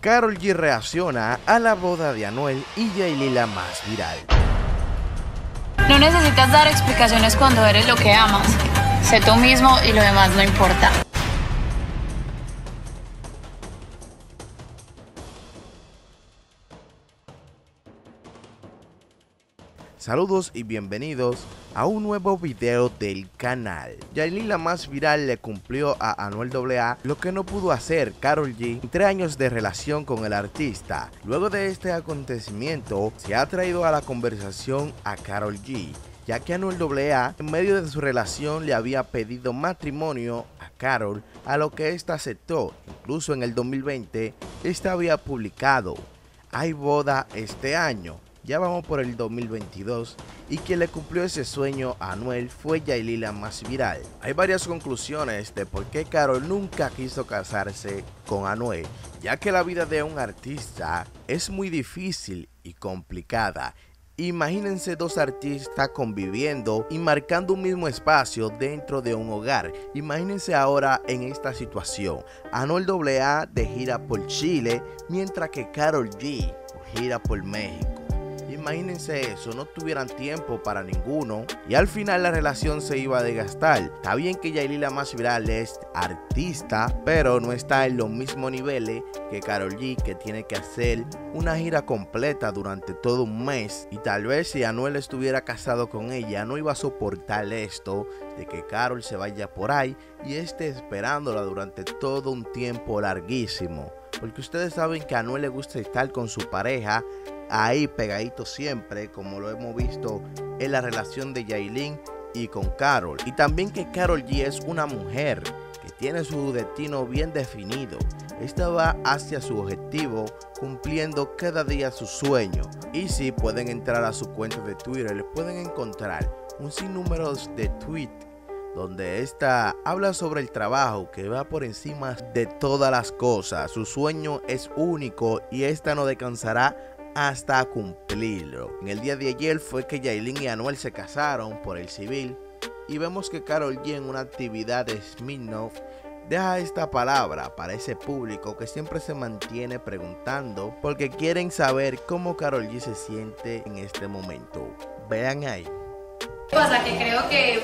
Carol G reacciona a la boda de Anuel y Yailila más viral. No necesitas dar explicaciones cuando eres lo que amas. Sé tú mismo y lo demás no importa. Saludos y bienvenidos a un nuevo video del canal. Yailin más viral le cumplió a Anuel AA lo que no pudo hacer Carol G en tres años de relación con el artista. Luego de este acontecimiento se ha traído a la conversación a Carol G ya que Anuel AA en medio de su relación le había pedido matrimonio a Carol, a lo que ésta aceptó. Incluso en el 2020, esta había publicado, hay boda este año, ya vamos por el 2022 y quien le cumplió ese sueño a Anuel fue Yailila más viral. Hay varias conclusiones de por qué Carol nunca quiso casarse con Anuel, ya que la vida de un artista es muy difícil y complicada Imagínense dos artistas conviviendo y marcando un mismo espacio dentro de un hogar. Imagínense ahora en esta situación. Anuel AA de gira por Chile, mientras que Carol G gira por México. Imagínense eso, no tuvieran tiempo para ninguno y al final la relación se iba a desgastar. Está bien que Yailila más viral es artista, pero no está en los mismos niveles que Carol G, que tiene que hacer una gira completa durante todo un mes. Y tal vez si Anuel estuviera casado con ella, no iba a soportar esto de que Carol se vaya por ahí y esté esperándola durante todo un tiempo larguísimo. Porque ustedes saben que a Anuel le gusta estar con su pareja ahí pegadito siempre, como lo hemos visto en la relación de Yailin y con Carol. Y también que Carol G es una mujer que tiene su destino bien definido. Esta va hacia su objetivo, cumpliendo cada día su sueño. Y si pueden entrar a su cuenta de Twitter, les pueden encontrar un sinnúmero de tweets donde esta habla sobre el trabajo que va por encima de todas las cosas. Su sueño es único y esta no descansará hasta cumplirlo. En el día de ayer fue que Yailin y Anuel se casaron por el civil y vemos que Carol G en una actividad de Smirnoff deja esta palabra para ese público que siempre se mantiene preguntando porque quieren saber cómo Carol G se siente en este momento. Vean ahí. Pasa que creo que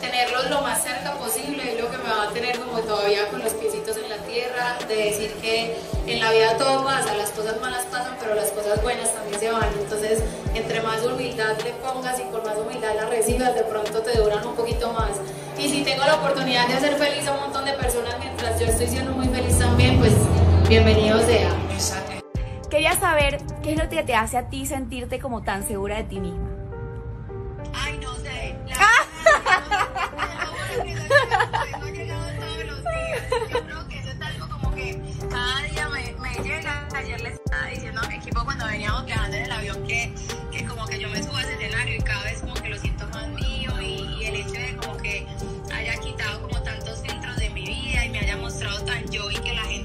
tenerlos lo más cerca posible es lo que me va a tener como todavía con los piecitos en la tierra, de decir que en la vida todo pasa, las cosas cosas buenas también se van. Entonces, entre más humildad le pongas y con más humildad las recibas, de pronto te duran un poquito más. Y si tengo la oportunidad de hacer feliz a un montón de personas mientras yo estoy siendo muy feliz también, pues bienvenido sea. Quería saber qué es lo que te hace a ti sentirte como tan segura de ti misma. Ay, no sé. La ah. yo creo que eso es algo como que cada día me, llega. Ayer les estaba diciendo cuando veníamos viajando en el avión que, que como que yo me subo a ese escenario y cada vez como que lo siento más mío y, y el hecho de como que haya quitado como tantos filtros de mi vida y me haya mostrado tan yo y que la gente